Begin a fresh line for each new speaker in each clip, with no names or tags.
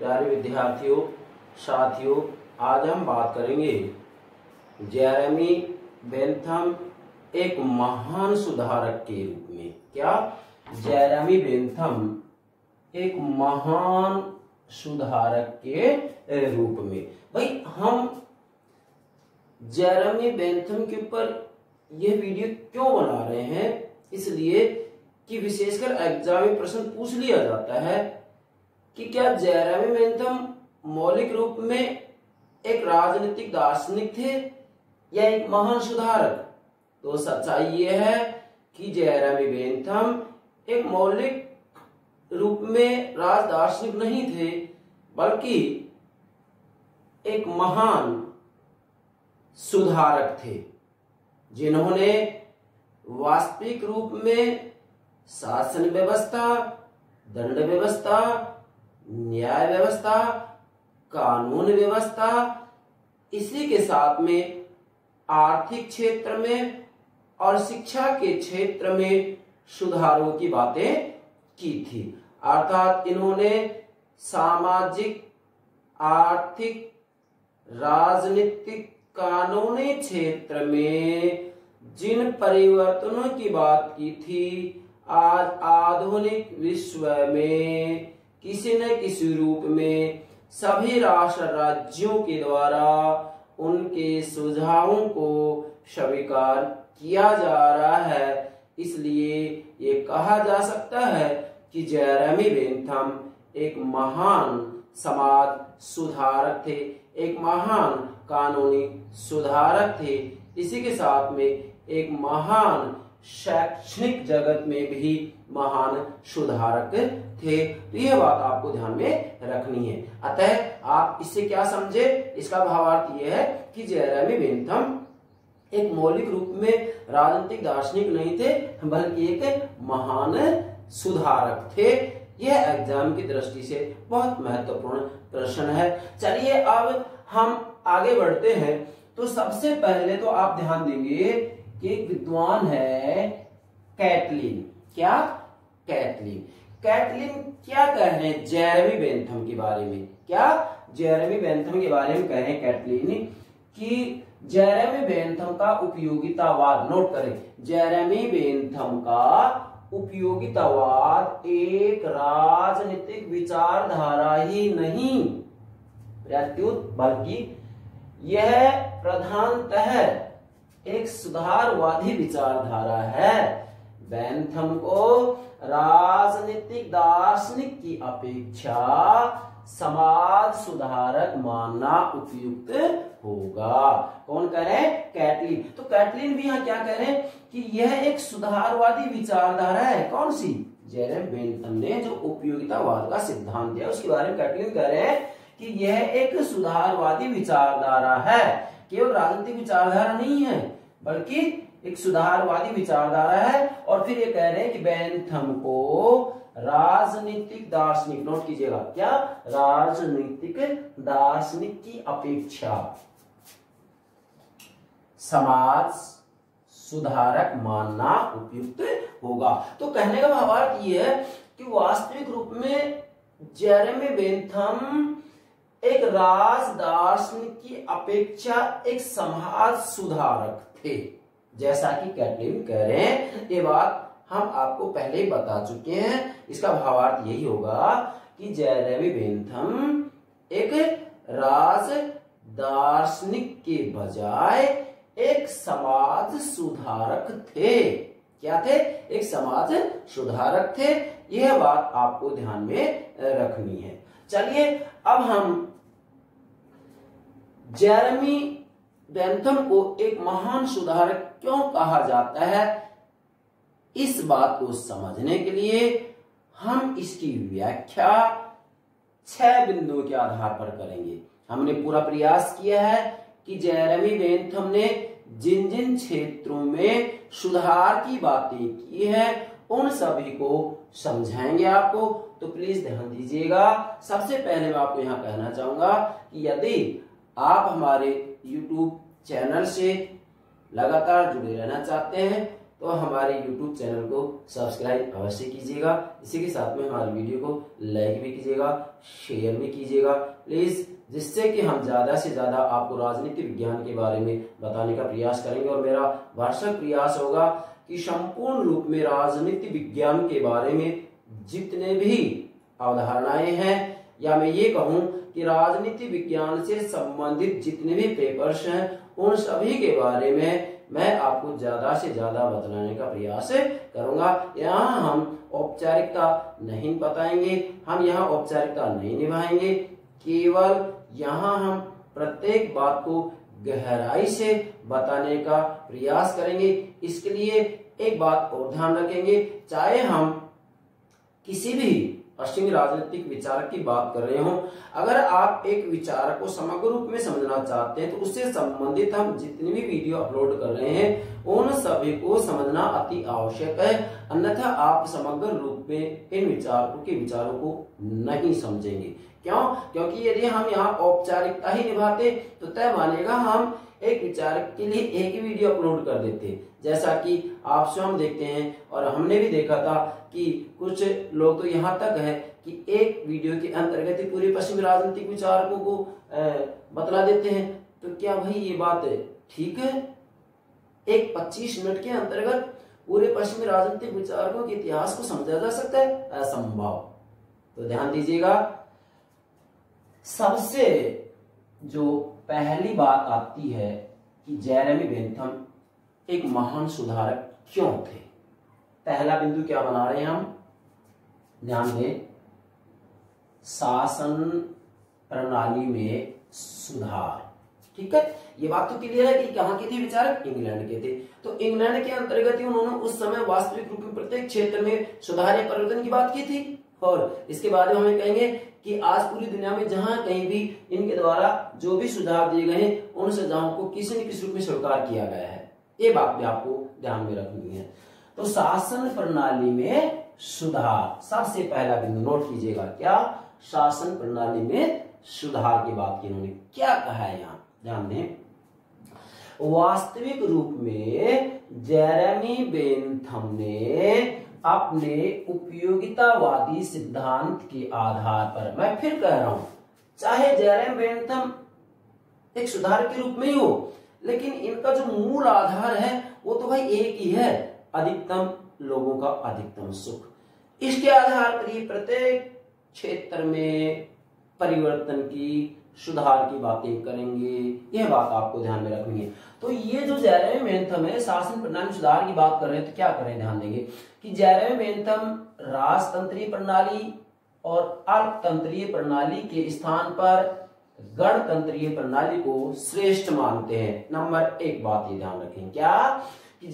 प्यारे विद्यार्थियों, साथियों, आज हम बात करेंगे जेरेमी बेंथम एक महान सुधारक के रूप में। क्या? जेरेमी बेंथम एक महान सुधारक के रूप में। भाई, हम जेरेमी बेंथम के ऊपर यह वीडियो क्यों बना रहे हैं? इसलिए कि विशेषकर एग्ज़ाम में प्रश्न पूछ लिया जाता है। कि क्या जेरेमी बेंथम मौलिक रूप में एक राजनीतिक दार्शनिक थे या एक महान सुधारक? तो सच्चाई ये है कि जेरेमी बेंथम एक मौलिक रूप में राज दार्शनिक नहीं थे, बल्कि एक महान सुधारक थे, जिन्होंने वास्तविक रूप में शासन व्यवस्था, दंड व्यवस्था न्याय व्यवस्था कानून व्यवस्था इसी के साथ में आर्थिक क्षेत्र में और शिक्षा के क्षेत्र में सुधारों की बातें की थी। अर्थात इन्होंने सामाजिक, आर्थिक, राजनीतिक, कानूनी क्षेत्र में जिन परिवर्तनों की बात की थी, आज आधुनिक विश्व में किसी न किसी रूप में सभी राष्ट्र राज्यों के द्वारा उनके सुझावों को स्वीकार किया जा रहा है। इसलिए ये कहा जा सकता है कि जयरमी बेंथम एक महान समाज सुधारक थे, एक महान कानूनी सुधारक थे। इसी के साथ में एक महान शैक्षणिक जगत में भी महान सुधारक थे। तो यह बात आपको ध्यान में रखनी है। अतः आप इससे क्या समझे? इसका भावार्थ यह है कि जयरामी बेंथम एक मौलिक रूप में राजनीतिक दार्शनिक नहीं थे, बल्कि एक महान सुधारक थे। यह एग्ज़ाम की दृष्टि से बहुत महत्वपूर्ण प्रश्न है। चलिए अब हम आगे बढ़ते हैं। तो सबसे पहले तो आप ध्यान देंगे कि एक विद्वान है कैटलिन। क्या? कैटलिन। कैटलिन क्या कह रहे हैं? जेरेमी बेंथम के बारे में। क्या? जेरेमी बेंथम के बारे में कह रहे हैं कैटलिन कि जेरेमी बेंथम का उपयोगितावाद नोट करें। जेरेमी बेंथम का उपयोगितावाद एक राजनीतिक विचारधारा ही नहीं, प्रत्युत, बल्कि यह प्रधानतः एक सुधारवादी विचारधारा है। बैंथम को राजनीतिक दार्शनिक की अपेक्षा समाज सुधारक मानना उपयुक्त होगा कौन कह रहे हैं कैटलिन तो कैटलिन भी यहाँ क्या कह रहे हैं कि यह एक सुधारवादी विचारधारा है कौन सी जेरेम बेंथम ने जो उपयोगितावाद का सिद्धांत दिया उसके बारे में कैटलिन कह रहे हैं कि यह एक सुधारवादी विचारधारा है केवल राजनीतिक विचारधारा नहीं है बल्कि एक सुधारवादी विचारधारा है और फिर ये कह रहे हैं कि बेंथम को राजनीतिक दार्शनिक, नोट कीजिएगा, क्या? राजनीतिक दार्शनिक की अपेक्षा। समाज सुधारक मानना उपयुक्त होगा। तो कहने का भावार्थ ये है कि वास्तविक रूप में जेरेमी बेंथम एक राज दार्शनिक की अपेक्षा एक समाज सुधारक थे। जैसा कि कैटलिन कह रहे हैं, ये बात हम आपको पहले ही बता चुके हैं। इसका भावार्थ यही होगा कि जयदेवी बेंथम एक राज दार्शनिक के बजाय एक समाज सुधारक थे। क्या थे? एक समाज सुधारक थे। यह बात आपको ध्यान में रखनी है। चलिए, अब हम जेरमी बेंथम को एक महान सुधारक क्यों कहा जाता है? इस बात को समझने के लिए हम इसकी व्याख्या छह बिंदुओं के आधार पर करेंगे। हमने पूरा प्रयास किया है कि जयरमी बेंथम ने जिन जिन क्षेत्रों में सुधार की बातें की है, उन सभी को समझाएँगे आपको। तो प्लीज़ ध्यान दीजिएगा। सबसे पहले मैं आपको यहाँ कहना चाहूँगा कि यदि आप हमारे YouTube चैनल से लगातार जुड़े रहना चाहते हैं तो हमारे YouTube चैनल को सब्सक्राइब अवश्य कीजिएगा। इसी के साथ में हमारे वीडियो को लाइक भी कीजिएगा शेयर भी कीजिएगा। प्लीज़ जिससे कि हम ज़्यादा से ज़्यादा आपको राजनीति विज्ञान के बारे में बताने का प्रयास करेंगे और मेरा वार्षिक प्रयास होगा कि संपूर्ण रूप में राजनीति विज्ञान के बारे में जितने भी अवधारणाएँ हैं, या मैं ये कहूँ कि राजनीति विज्ञान से संबंधित जितने भी पेपर्स हैं, उन सभी के बारे में मैं आपको ज़्यादा से ज़्यादा बतलाने का प्रयास करूँगा। यहाँ हम औपचारिकता नहीं बताएँगे, हम यहाँ औपचारिकता नहीं निभाएँगे। केवल यहाँ हम प्रत्येक बात को गहराई से बताने का प्रयास करेंगे। इसके लिए एक बात और ध्यान रखेंगे, चाहे हम किसी भी पश्चिमी राजनीतिक विचारक की बात कर रहे हो। अगर आप एक विचार को समग्र रूप में समझना चाहते हैं तो उससे संबंधित हम जितनी भी वीडियो अपलोड कर रहे हैं, उन सभी को समझना अति आवश्यक है। अन्यथा आप समग्र रूप में इन विचारों के विचारों को नहीं समझेंगे। क्यों? क्योंकि यदि हम यहाँ औपचारिकता ही निभाते तो तय मानेगा हम एक विचारक के लिए एक ही वीडियो अपलोड कर देते। जैसा कि आप स्वयं देखते हैं और हमने भी देखा था कि कुछ लोग तो यहाँ तक है कि एक वीडियो के अंतर्गत ही पूरे पश्चिमी राजनीतिक विचारकों को बतला देते हैं। तो क्या भाई ये बात ठीक है। एक 25 मिनट के अंतर्गत पूरे पश्चिमी राजनीतिक विचारकों के इतिहास को समझा जा सकता है? असंभव। तो ध्यान दीजिएगा। सबसे जो पहली बात आती है कि जैरमी बेंथम एक महान सुधारक क्यों थे? पहला बिंदु क्या बना रहे हैं हम? ध्यान दें, शासन प्रणाली में सुधार। ठीक है? ये बात तो क्लियर है कि कहाँ के थे विचारक? इंग्लैंड के थे। तो इंग्लैंड के अंतर्गत ही उन्होंने उस समय वास्तविक रूप में प्रत्येक क्षेत्र में सुधार या परिवर्तन की बात की थी। और इसके बाद में हमें कहेंगे कि आज पूरी दुनिया में जहाँ कहीं भी इनके द्वारा जो भी सुझाव दिए गए उन सुझावों को किसी न किसी रूप में स्वीकार किया गया है। ये बात भी आपको ध्यान में रखनी है। तो शासन प्रणाली में सुधार, सबसे पहला बिंदु नोट कीजिएगा। क्या शासन प्रणाली में सुधार की बात की उन्होंने क्या कहा है यहाँ? ध्यान दें। वास्तविक रूप में जेरेमी बेनथम ने अपने उपयोगितावादी सिद्धांत के आधार पर, मैं फिर कह रहा हूँ, चाहे जयराम बेनथम एक सुधार के रूप में ही हो लेकिन इनका जो मूल आधार है, वो तो भाई एक ही है, अधिकतम लोगों का अधिकतम सुख। इसके आधार पर ही प्रत्येक क्षेत्र में परिवर्तन की, सुधार की बातें करेंगे, यह बात आपको ध्यान में रखनी है। तो ये जो जयराम मेनथम है, शासन प्रणाली सुधार की बात कर रहे हैं तो क्या करें, ध्यान देंगे कि जयराम मेनथम राजतंत्रीय प्रणाली और अर्थतंत्रीय प्रणाली के स्थान पर गणतंत्रीय प्रणाली को श्रेष्ठ मानते हैं। नंबर एक बात ये ध्यान रखें, क्या? कि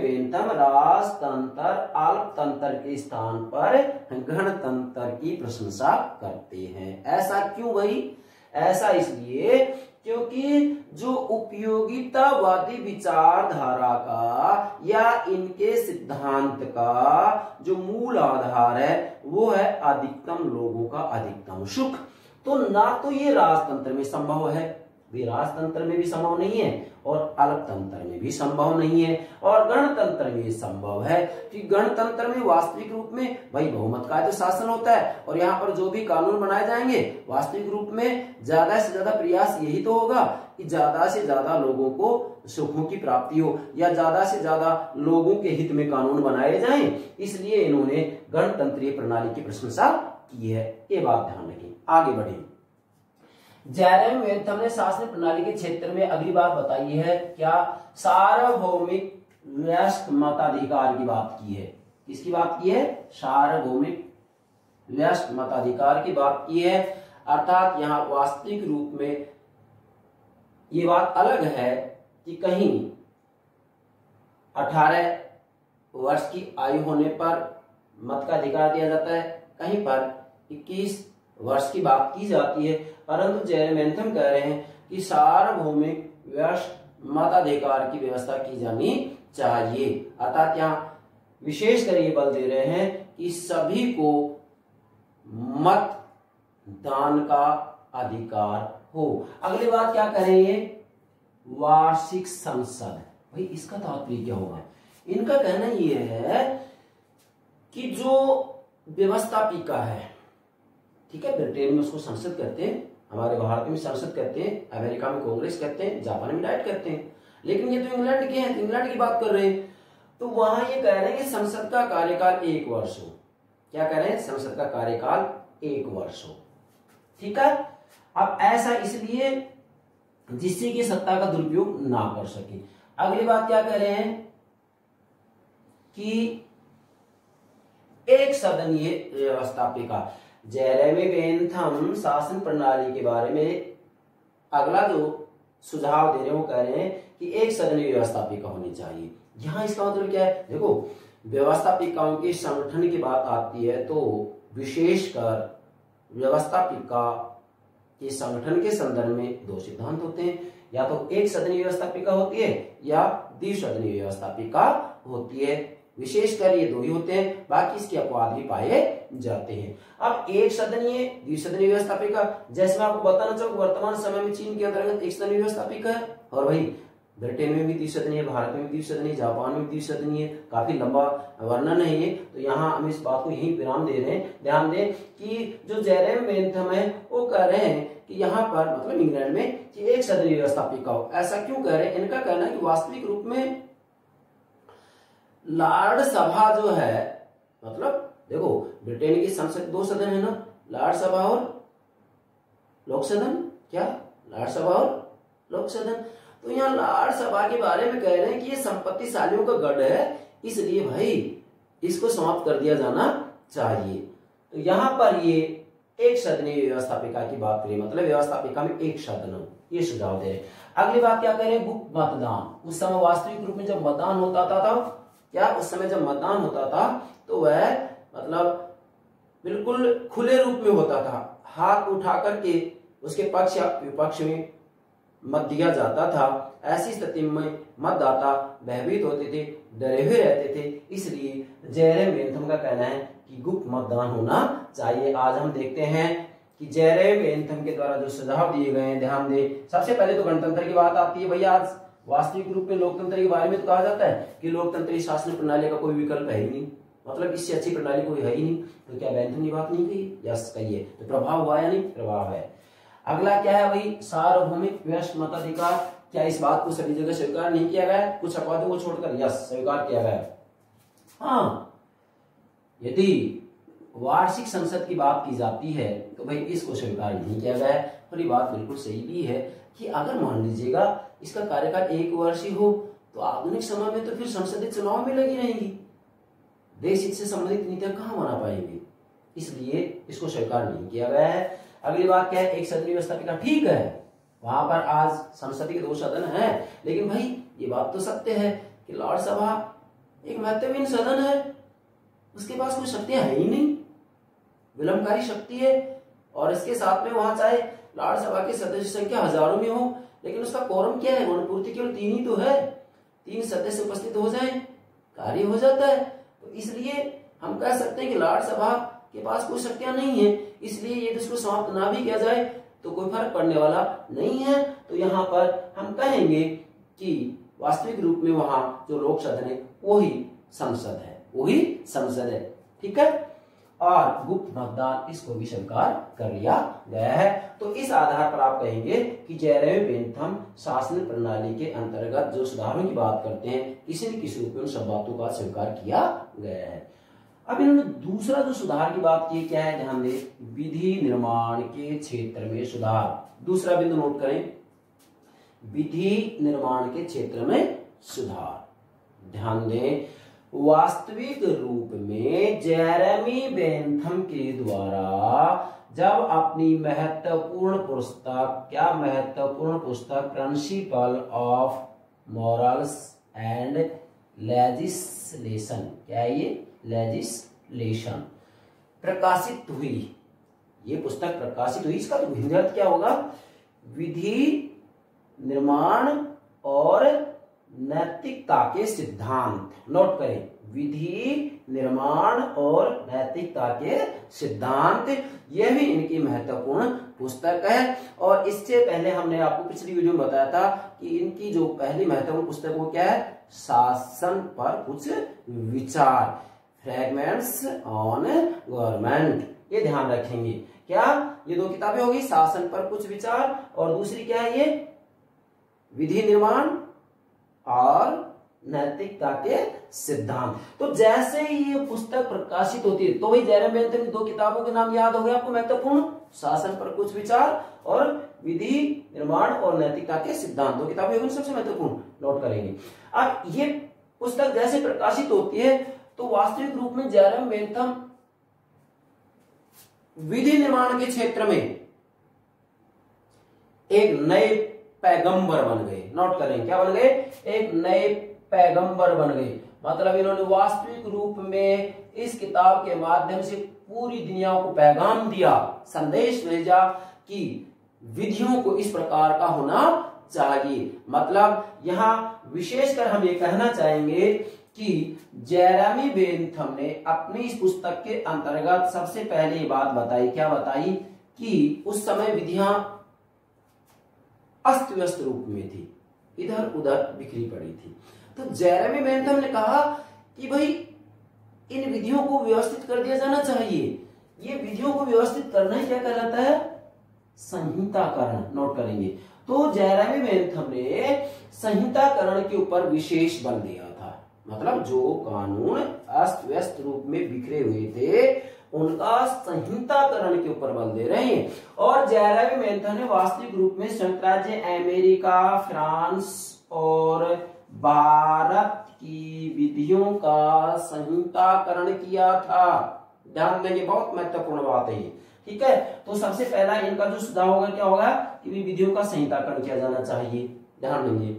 बेनतम राजतंत्र, अल्पतंत्र के स्थान पर गणतंत्र की प्रशंसा करते हैं। ऐसा क्यों भाई? ऐसा इसलिए क्योंकि जो उपयोगितावादी विचारधारा का या इनके सिद्धांत का जो मूल आधार है, वो है अधिकतम लोगों का अधिकतम सुख। तो ना तो ये राजतंत्र में संभव है। राजतंत्र में भी संभव नहीं है और अल्पतंत्र में भी संभव नहीं है और गणतंत्र में संभव है कि गणतंत्र में वास्तविक रूप में भाई बहुमत का तो शासन होता है और यहाँ पर जो भी कानून बनाए जाएँगे, वास्तविक रूप में ज़्यादा से ज़्यादा प्रयास यही तो होगा कि ज़्यादा से ज़्यादा लोगों को सुखों की प्राप्ति हो या ज़्यादा से ज़्यादा लोगों के हित में कानून बनाए जाएँ। इसलिए इन्होंने गणतंत्रीय प्रणाली की प्रशंसा की है, ये बात ध्यान रखें आगे बढ़े जयराम वेंथम ने शासन प्रणाली के क्षेत्र में अगली बात बताई है, क्या सार्वभौमिक व्यस्त मताधिकार की बात की है? किसकी बात की है? सार्वभौमिक व्यस्त मताधिकार की बात की है। अर्थात यहाँ वास्तविक रूप में ये बात अलग है कि कहीं 18 वर्ष की आयु होने पर मत का अधिकार दिया जाता है कहीं पर 21 वर्ष की बात की जाती है। परंतु जयमेंथम कह रहे हैं कि सार्वभौमिक मताधिकार की व्यवस्था की जानी चाहिए। अर्थात यहाँ विशेष कर ये बल दे रहे हैं कि सभी को मत दान का अधिकार हो। अगली बात क्या करेंगे वार्षिक संसद। भाई, इसका तात्पर्य क्या होगा? इनका कहना यह है कि जो व्यवस्थापिका है। ठीक है ब्रिटेन में उसको संसद कहते हैं, हमारे भारत में संसद कहते हैं, अमेरिका में कांग्रेस कहते हैं, जापान में डाइट कहते हैं। लेकिन ये तो इंग्लैंड के हैं, इंग्लैंड की बात कर रहे हैं। तो वहाँ ये कह रहे हैं कि संसद का कार्यकाल एक वर्ष हो। क्या कह रहे हैं? संसद का कार्यकाल एक वर्ष हो। ठीक है? अब ऐसा इसलिए जिससे कि सत्ता का दुरुपयोग ना कर सके। अगली बात क्या कह रहे हैं कि एक सदनीय व्यवस्थापिका। जेरेमी बेंथम शासन प्रणाली के बारे में अगला जो सुझाव दे रहे हैं वो कह रहे हैं कि एक सदनीय व्यवस्थापिका होनी चाहिए। यहाँ इसका मतलब क्या है? देखो, व्यवस्थापिकाओं के संगठन की बात आती है तो विशेषकर व्यवस्थापिका के संगठन के संदर्भ में दो सिद्धांत होते हैं। या तो एक सदनीय व्यवस्थापिका होती है या द्विसदनीय व्यवस्थापिका होती है। विशेषकर ये दो ही होते हैं, बाकी इसके अपवाद भी पाए जाते हैं। अब एक सदनीय द्विसदनीय व्यवस्थापिका, जैसे मैं आपको बताना चाहूँ वर्तमान समय में चीन के अंतर्गत एक सदनीय व्यवस्थापिका है, और वही ब्रिटेन में भी द्विसदनीय भारत में भी द्विसदनीय जापान में भी द्विसदनीय काफ़ी लंबा वर्णन है ये। तो यहाँ हम इस बात को यही विराम दे रहे हैं। ध्यान दें कि जो जैरेम बेंथम है, वो कह रहे हैं कि यहाँ पर मतलब इंग्लैंड में, कि एक सदनीय व्यवस्थापिका हो। ऐसा क्यों कह रहे हैं? इनका कहना है कि वास्तविक रूप में लॉर्ड सभा जो है मतलब देखो ब्रिटेन की संसद दो सदन है ना लॉर्ड सभा और लोक सदन क्या? लॉर्ड सभा और लोक सदन। तो यहाँ लाड़ सभा के बारे में कह रहे हैं कि ये संपत्तिशालियों का गढ़ है इसलिए भाई इसको समाप्त कर दिया जाना चाहिए। तो यहाँ पर ये एक सदनीय व्यवस्थापिका की बात करें मतलब व्यवस्थापिका में एक सदन ये सुझाव दे रहे अगली बात क्या करें गुप्त मतदान। उस समय वास्तविक रूप में जब मतदान होता था, था क्या उस समय जब मतदान होता था तो वह मतलब बिल्कुल खुले रूप में होता था। हाथ उठा करके उसके पक्ष या विपक्ष में मत दिया जाता था। ऐसी स्थिति में मतदाता भयभीत होते थे, डरे हुए रहते थे। इसलिए जयरेम बेंथम का कहना है कि गुप्त मतदान होना चाहिए। आज हम देखते हैं कि जयरेम बेंथम के द्वारा जो सुझाव दिए गए हैं, ध्यान दे। सबसे पहले तो गणतंत्र की बात आती है। भैया, आज वास्तविक रूप में लोकतंत्र के बारे में तो कहा जाता है कि लोकतंत्र शासन प्रणाली का कोई विकल्प है ही नहीं। मतलब इससे अच्छी प्रणाली कोई है ही नहीं। तो क्या बेंथम ने बात नहीं कही? यस तो प्रभाव हुआ या नहीं? प्रभाव है। अगला क्या है वही सार्वभौमिक व्यस्त मताधिकार। क्या इस बात को सभी जगह स्वीकार नहीं किया गया? कुछ अपवादों को छोड़कर यस, स्वीकार किया गया। हाँ यदि वार्षिक संसद की बात की जाती है तो भाई इसको स्वीकार नहीं किया गया है। ये बात बिल्कुल सही भी है। कि अगर मान लीजिएगा इसका कार्यकाल एक वर्ष ही हो तो आधुनिक समय में तो फिर संसदीय चुनाव में लगी रहेंगी देश हित से संबंधित नीतियाँ कहाँ बना पाएँगे? इसलिए इसको स्वीकार नहीं किया गया है। अगली बात क्या है? एक सदन व्यवस्थापिका ठीक है। वहाँ पर आज संसद के दो सदन है, लेकिन भाई, ये बात तो सत्य है कि लॉर्ड सभा एक महत्वपूर्ण सदन है। उसके पास कोई शक्तियाँ है ही नहीं। विलंबकारी शक्ति है, और इसके साथ में वहाँ चाहे लॉर्ड सभा की सदस्य संख्या हज़ारों में हो, लेकिन उसका कोरम क्या है? गुणपूर्ति केवल तीन ही तो है। तीन सदस्य उपस्थित हो जाए, कार्य हो जाता है। तो इसलिए हम कह सकते हैं कि लॉर्ड सभा के पास कोई शक्तियाँ नहीं है। इसलिए यदि उसको समाप्त ना भी किया जाए तो कोई फ़र्क पड़ने वाला नहीं है। तो यहाँ पर हम कहेंगे कि वास्तविक रूप में वहाँ जो लोक सदन है वही संसद है। वही संसद है। ठीक है? और गुप्त मतदान इसको भी स्वीकार कर लिया गया है। तो इस आधार पर आप कहेंगे कि जयरेम बेंथम शासन प्रणाली के अंतर्गत जो सुधारों की बात करते हैं, किसी न किसी रूप में सब बातों का स्वीकार किया गया है। अब इन्होंने दूसरा जो सुधार की बात की क्या है? ध्यान दें विधि निर्माण के क्षेत्र में सुधार। दूसरा बिंदु नोट करें। विधि निर्माण के क्षेत्र में सुधार। ध्यान दें वास्तविक रूप में जेरेमी बेंथम के द्वारा जब अपनी महत्वपूर्ण पुस्तक, क्या महत्वपूर्ण पुस्तक? Principle of morals and legislation क्या ये? लेजिस्लेशन प्रकाशित हुई। ये पुस्तक प्रकाशित हुई। इसका तो क्या होगा? विधि, निर्माण और नैतिकता के सिद्धांत। नोट करें, विधि, निर्माण और नैतिकता के सिद्धांत, यह भी इनकी महत्वपूर्ण पुस्तक है। और इससे पहले हमने आपको पिछली वीडियो में बताया था कि इनकी जो पहली महत्वपूर्ण पुस्तक वो क्या है? शासन पर कुछ विचार। फ्रेगमेंट्स ऑन गवर्नमेंट ये ध्यान रखेंगे। क्या? ये दो किताबें होगी, शासन पर कुछ विचार और दूसरी क्या है ये? विधि निर्माण और नैतिकता के सिद्धांत। तो जैसे ही ये पुस्तक प्रकाशित होती है तो वही जयराम बेंथम दो किताबों के नाम याद हो गए आपको महत्वपूर्ण? शासन पर कुछ विचार और विधि निर्माण और नैतिकता के सिद्धांत। दो किताबें सबसे महत्वपूर्ण। नोट करेंगे अब ये पुस्तक जैसे प्रकाशित होती है तो वास्तविक रूप में जयराम बेंथम विधि निर्माण के क्षेत्र में एक नए पैगंबर बन गए। नोट करें, क्या बन गए? एक नए पैगंबर बन गए। मतलब इन्होंने वास्तविक रूप में इस किताब के माध्यम से पूरी दुनिया को पैगाम दिया, संदेश भेजा कि विधियों को इस प्रकार का होना चाहिए। मतलब यहाँ विशेषकर हम ये कहना चाहेंगे कि जयरामी बेनथम ने अपनी इस पुस्तक के अंतर्गत सबसे पहले ये बात बताई। क्या बताई? कि उस समय विधियाँ अस्त व्यस्त रूप में थी। इधर उधर बिखरी पड़ी थी। तो जयरामी बेनथम ने कहा कि भाई, इन विधियों को व्यवस्थित कर दिया जाना चाहिए। ये विधियों को व्यवस्थित करना ही क्या कहलाता है? संहिताकरण नोट करेंगे। तो जयरामी बेनथम ने संहिताकरण के ऊपर विशेष बल दिया था। मतलब जो कानून अस्त व्यस्त रूप में बिखरे हुए थे उनका संहिताकरण के ऊपर बल दे रहे हैं। और जयरामी मेंथन ने वास्तविक रूप में संयुक्त राज्य अमेरिका, फ्रांस और भारत की विधियों का संहिताकरण किया था। ध्यान देंगे बहुत महत्वपूर्ण बात है ठीक है? तो सबसे पहला इनका जो सुधार होगा, क्या होगा? कि विधियों का संहिताकरण किया जाना चाहिए। ध्यान देंगे।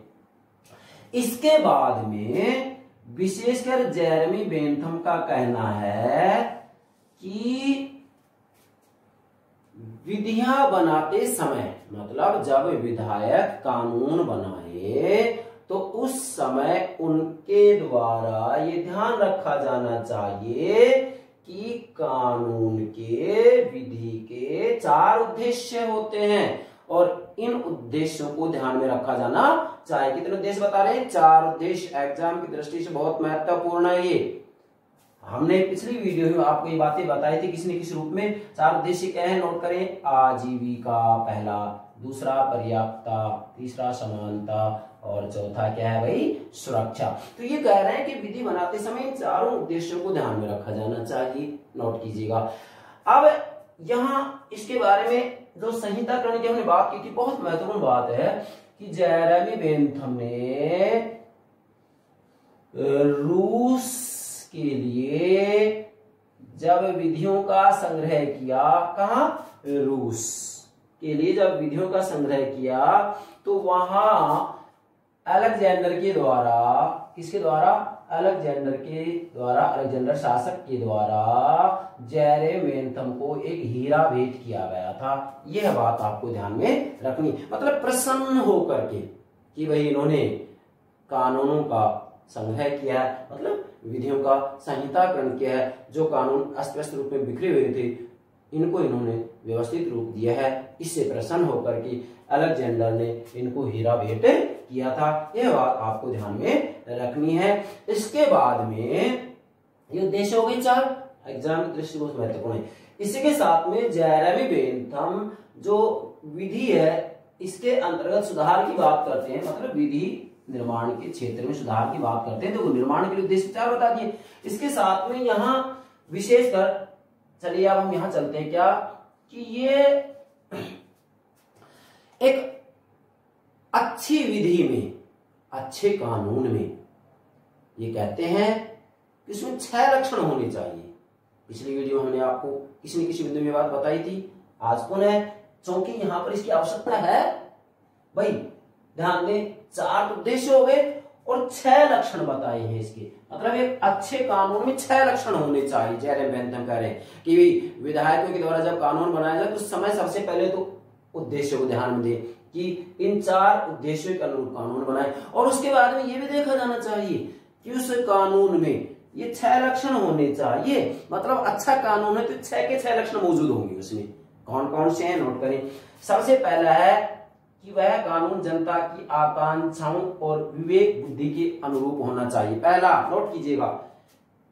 इसके बाद में विशेषकर जेरमी बेंथम का कहना है कि विधियाँ बनाते समय मतलब जब विधायक कानून बनाए तो उस समय उनके द्वारा ये ध्यान रखा जाना चाहिए कि कानून के, विधि के चार उद्देश्य होते हैं। और इन उद्देश्यों को ध्यान में रखा जाना चाहिए। कितने उद्देश्य बता रहे हैं? चार उद्देश्य। एग्ज़ाम की दृष्टि से बहुत महत्वपूर्ण है ये। हमने पिछली वीडियो में आपको ये बातें बताई थी, किसी न किसी रूप में चार उद्देश्य क्या है नोट करें। आजीविका पहला, दूसरा पर्याप्तता, तीसरा समानता, और चौथा क्या है भाई? सुरक्षा। तो ये कह रहे हैं कि विधि बनाते समय इन चारों उद्देश्यों को ध्यान में रखा जाना चाहिए। नोट कीजिएगा। अब यहाँ इसके बारे में जो संहिता करण की हमने बात की थी, बहुत महत्वपूर्ण बात है कि जयरामी बेंथम ने, रूस के लिए जब विधियों का संग्रह किया, कहा? रूस। के लिए जब विधियों का संग्रह किया तो वहाँ अलेक्जेंडर के द्वारा, किसके द्वारा? अलेक्जेंडर के द्वारा, अलेक्जेंडर शासक के द्वारा जैरे मेनथम को एक हीरा भेंट किया गया था। यह बात आपको ध्यान में रखनी। मतलब प्रसन्न होकर के कि भाई इन्होंने कानूनों का संग्रह किया मतलब विधियों का संहिताकरण किया है, जो कानून अस्त व्यस्त रूप में बिखरे हुए थे, इनको इन्होंने व्यवस्थित रूप दिया है। इससे प्रसन्न होकर के अलेक्जेंडर ने इनको हीरा भेंट किया था, यह बात आपको ध्यान में रखनी है। इसके बाद में ये देश हो गई चार। एग्ज़ाम दृष्टि बहुत महत्वपूर्ण है। इसी के साथ में जयरवी बेनथम, जो विधि है, इसके अंतर्गत सुधार की बात करते हैं मतलब विधि निर्माण के क्षेत्र में सुधार की बात करते हैं तो निर्माण के लिए उद्देश्य चार बता दिए? इसके साथ में यहाँ विशेषकर चलिए अब हम यहाँ चलते हैं क्या? कि ये एक अच्छी विधि में, अच्छे कानून में, ये कहते हैं कि इसमें छह लक्षण होने चाहिए। पिछली वीडियो हमने आपको किसी न किसी बिंदु में बात बताई थी, आज पुनः चूँकि यहाँ पर इसकी आवश्यकता है, भाई ध्यान दें, चार उद्देश्य हो गए और छह लक्षण बताए हैं इसके। मतलब एक अच्छे कानून में छह लक्षण होने चाहिए जयरे बेंथम कह रहे हैं कि विधायकों के द्वारा जब कानून बनाया जाए तो समय सबसे पहले तो उद्देश्य को ध्यान में दे कि इन चार उद्देश्यों के अनुरूप कानून बनाए। और उसके बाद में ये भी देखा जाना चाहिए कि उस कानून में ये छह लक्षण होने चाहिए। मतलब अच्छा कानून है तो छह के छह लक्षण मौजूद होंगे उसमें। कौन कौन से हैं? नोट करें। सबसे पहला है कि वह कानून जनता की आकांक्षाओं और विवेक बुद्धि के अनुरूप होना चाहिए। पहला, नोट कीजिएगा।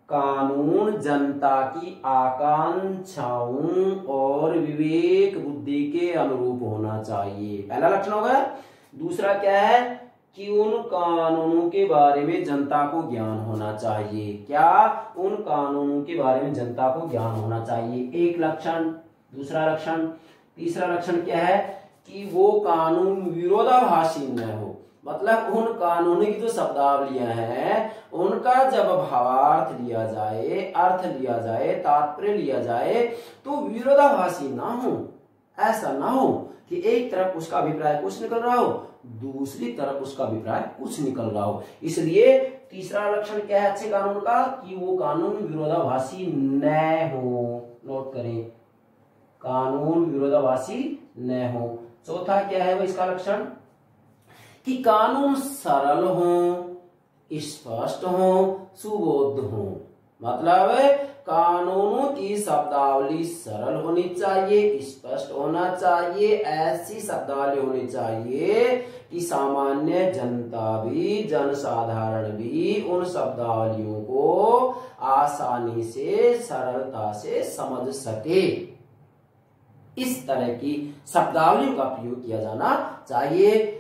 कानून जनता की आकांक्षाओं और विवेक बुद्धि के अनुरूप होना चाहिए। पहला लक्षण होगा। दूसरा क्या है? कि उन कानूनों के बारे में जनता को ज्ञान होना चाहिए। क्या उन कानूनों के बारे में जनता को ज्ञान होना चाहिए? एक लक्षण, दूसरा लक्षण, तीसरा लक्षण क्या है? कि वो कानून विरोधाभासी न हो। मतलब उन कानूनी की जो तो शब्दावलियाँ हैं, उनका जब भावार्थ लिया जाए, अर्थ लिया जाए, तात्पर्य लिया जाए तो विरोधाभासी ना हो। ऐसा ना हो कि एक तरफ़ उसका अभिप्राय कुछ निकल रहा हो, दूसरी तरफ़ उसका अभिप्राय कुछ निकल रहा हो। इसलिए तीसरा लक्षण क्या है अच्छे कानून का? कि वो कानून विरोधाभासी न हो। नोट करें। कानून विरोधाभासी न हो। चौथा क्या है वो इसका लक्षण? कि कानून सरल हो, स्पष्ट हो, सुबोध हो। मतलब कानूनों की शब्दावली सरल होनी चाहिए, स्पष्ट होना चाहिए, ऐसी शब्दावली होनी चाहिए कि सामान्य जनता भी, जनसाधारण भी उन शब्दावलियों को आसानी से, सरलता से समझ सके। इस तरह की शब्दावलियों का प्रयोग किया जाना चाहिए।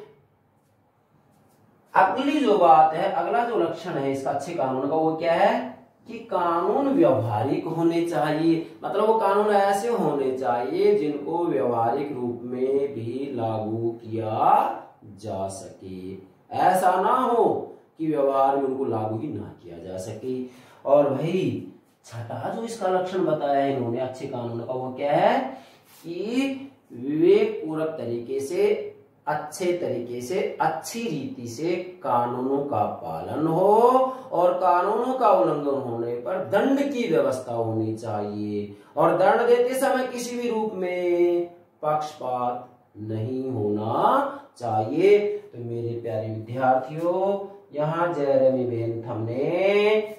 अगली जो बात है, अगला जो लक्षण है इसका अच्छे कानून का, वो क्या है? कि कानून व्यवहारिक होने चाहिए। मतलब वो कानून ऐसे होने चाहिए जिनको व्यवहारिक रूप में भी लागू किया जा सके। ऐसा ना हो कि व्यवहार में उनको लागू ही ना किया जा सके। और भाई छठा जो इसका लक्षण बताया है इन्होंने, अच्छे कानून का, वो क्या है? कि विवेक पूर्वक तरीके से, अच्छे तरीके से, अच्छी रीति से कानूनों का पालन हो और कानूनों का उल्लंघन होने पर दंड की व्यवस्था होनी चाहिए और दंड देते समय किसी भी रूप में पक्षपात नहीं होना चाहिए। तो मेरे प्यारे विद्यार्थियों, यहाँ जयरमी बेनथम ने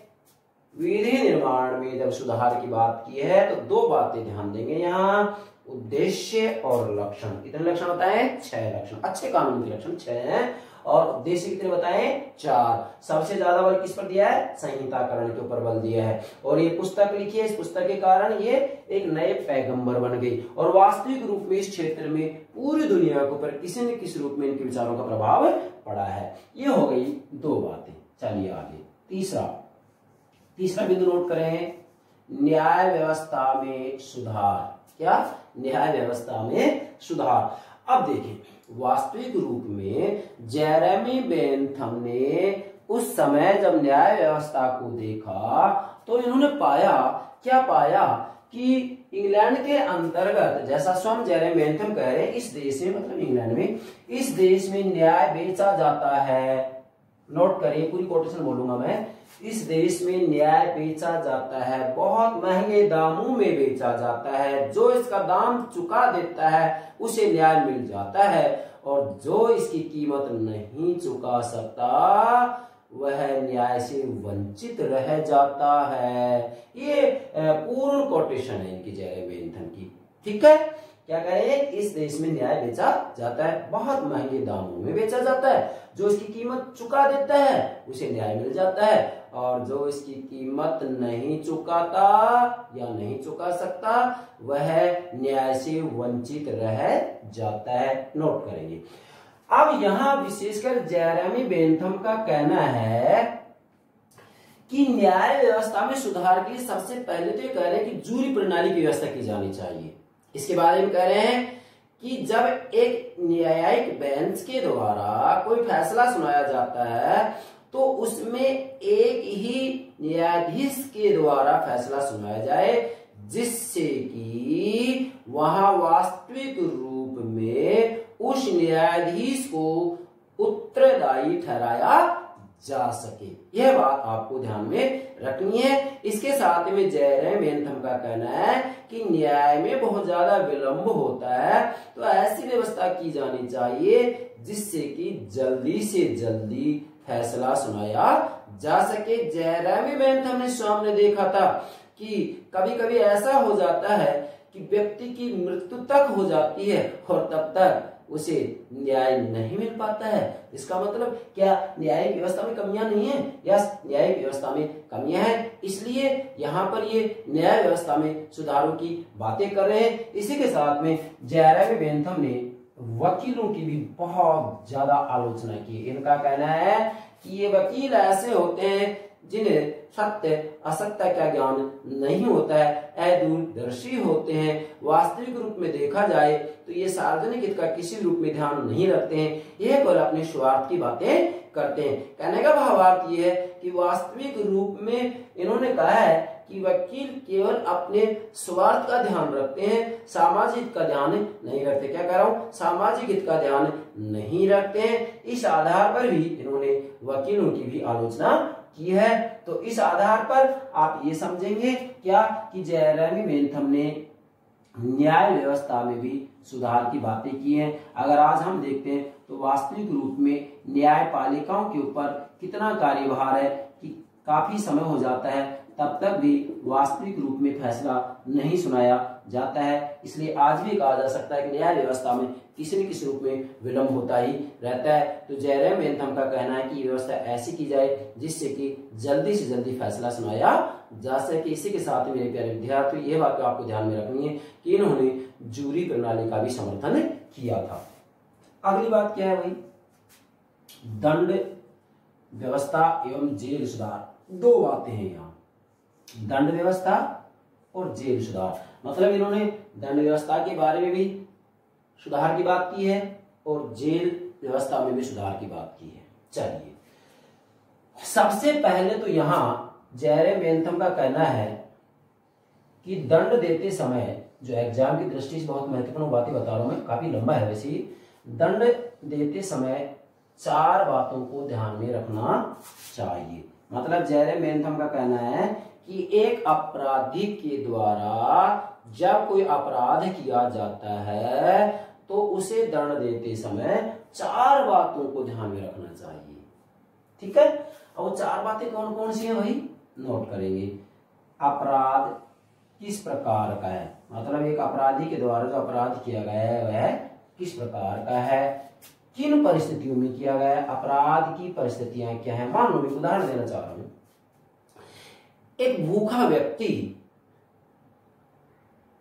विधि निर्माण में जब सुधार की बात की है तो दो बातें ध्यान देंगे यहाँ। उद्देश्य और लक्षण। कितने लक्षण बताए? छह लक्षण। अच्छे कानून के लक्षण छह हैं और उद्देश्य कितने बताए? चार। सबसे ज़्यादा बल किस पर दिया है? संहिताकरण के ऊपर बल दिया है। और ये पुस्तक लिखी है। इस पुस्तक के कारण ये एक नए पैगंबर बन गई। और वास्तविक रूप में इस क्षेत्र में पूरी दुनिया के ऊपर किसी न किसी रूप में इनके विचारों का प्रभाव पड़ा है। ये हो गई दो बातें। चलिए आगे। तीसरा। तीसरा बिंदु नोट करें। न्याय व्यवस्था में सुधार। क्या? न्याय व्यवस्था में सुधार। अब देखें, वास्तविक रूप में जेरेमी बेनथम ने उस समय जब न्याय व्यवस्था को देखा तो इन्होंने पाया, क्या पाया कि इंग्लैंड के अंतर्गत, जैसा स्वयं जेरेमी बेनथम कह रहे हैं, इस देश में मतलब इंग्लैंड में, इस देश में न्याय बेचा जाता है। नोट करिए, पूरी कोटेशन बोलूँगा मैं। इस देश में न्याय बेचा जाता है, बहुत महँगे दामों में बेचा जाता है, जो इसका दाम चुका देता है, उसे न्याय मिल जाता है, और जो इसकी कीमत नहीं चुका सकता, वह न्याय से वंचित रह जाता है। ये पूर्ण कोटेशन है इनकी जय बेंथन की। ठीक है? क्या करें? इस देश में न्याय बेचा जाता है। बहुत महँगे दामों में बेचा जाता है। जो इसकी कीमत चुका देता है, उसे न्याय मिल जाता है। और जो इसकी कीमत नहीं चुकाता या नहीं चुका सकता, वह न्याय से वंचित रह जाता है। नोट करेंगे। अब यहाँ विशेषकर जयरामी बेंथम का कहना है कि न्याय व्यवस्था में सुधार के लिए सबसे पहले तो ये कह रहे हैं कि जूरी प्रणाली की व्यवस्था की जानी चाहिए। इसके बारे में कह रहे हैं कि जब एक न्यायिक बेंच के द्वारा कोई फैसला सुनाया जाता है तो उसमें एक ही न्यायाधीश के द्वारा फैसला सुनाया जाए, जिससे कि वहाँ वास्तविक रूप में उस न्यायाधीश को उत्तरदायी ठहराया जा सके। यह बात आपको ध्यान में रखनी है। इसके साथ में जयराम बेंथम का कहना है कि न्याय में बहुत ज़्यादा विलंब होता है तो ऐसी व्यवस्था की जानी चाहिए जिससे कि जल्दी से जल्दी फैसला सुनाया जा सके। जयराम बेंथम ने सामने देखा था कि कभी कभी ऐसा हो जाता है कि व्यक्ति की मृत्यु तक हो जाती है और तब तक उसे न्याय नहीं मिल पाता है। इसका मतलब क्या न्यायिक व्यवस्था में कमियाँ नहीं है? या न्यायिक व्यवस्था में कमियाँ हैं। इसलिए यहाँ पर ये न्याय व्यवस्था में सुधारों की बातें कर रहे हैं। इसी के साथ में जयराम बेंथम ने वकीलों की भी बहुत ज़्यादा आलोचना की। इनका कहना है कि ये वकील ऐसे होते हैं जिन्हें सत्य असत्य का ज्ञान नहीं होता है, अदूरदर्शी होते हैं। वास्तविक रूप में देखा जाए तो ये सार्वजनिक हित का किसी रूप में ध्यान नहीं रखते हैं। ये केवल अपने स्वार्थ की बातें करते हैं। कहने का भावार्थ ये है कि वास्तविक रूप में इन्होंने कहा है कि वकील केवल अपने स्वार्थ का ध्यान रखते हैं, सामाजिक हित का ध्यान नहीं रखते। क्या कह रहा हूँ? सामाजिक हित का ध्यान नहीं रखते हैं। इस आधार पर भी इन्होंने वकीलों की भी आलोचना की है तो इस आधार पर आप ये समझेंगे क्या कि जयरामी मेनथम ने न्याय व्यवस्था में भी सुधार की बातें की हैं। अगर आज हम देखते हैं तो वास्तविक रूप में न्यायपालिकाओं के ऊपर कितना कार्यभार है कि काफ़ी समय हो जाता है, तब तक भी वास्तविक रूप में फैसला नहीं सुनाया जाता है। इसलिए आज भी कहा जा सकता है कि न्याय व्यवस्था में किसी न किसी रूप में विलंब होता ही रहता है। तो जयराम बेंथम का कहना है कि व्यवस्था ऐसी की जाए जिससे कि जल्दी से जल्दी फैसला सुनाया जा सके। इसी के साथ मेरे प्यारे विद्यार्थी ये बात आपको ध्यान में रखनी है कि इन्होंने जूरी प्रणाली का भी समर्थन किया था। अगली बात क्या है भाई? दंड व्यवस्था एवं जेल सुधार। दो बातें हैं यहाँ। दंड व्यवस्था और जेल सुधार। मतलब इन्होंने दंड व्यवस्था के बारे में भी सुधार की बात की है और जेल व्यवस्था में भी सुधार की बात की है। चलिए। सबसे पहले तो यहाँ जयरे बेंथम का कहना है कि दंड देते समय जो एग्ज़ाम की दृष्टि से बहुत महत्वपूर्ण बातें बता रहा हूँ मैं, काफ़ी लंबा है वैसे दंड देते समय चार बातों को ध्यान में रखना चाहिए। मतलब जयरे बेंथम का कहना है कि एक अपराधी के द्वारा जब कोई अपराध किया जाता है तो उसे दंड देते समय चार बातों को ध्यान में रखना चाहिए। ठीक है? और वो चार बातें कौन कौन सी हैं भाई नोट करेंगे। अपराध किस प्रकार का है? मतलब एक अपराधी के द्वारा जो अपराध किया गया है, वह किस प्रकार का है? किन परिस्थितियों में किया गया है? अपराध की परिस्थितियाँ क्या है? मान लो मैं उदाहरण देना चाह रहा हूँ। एक भूखा व्यक्ति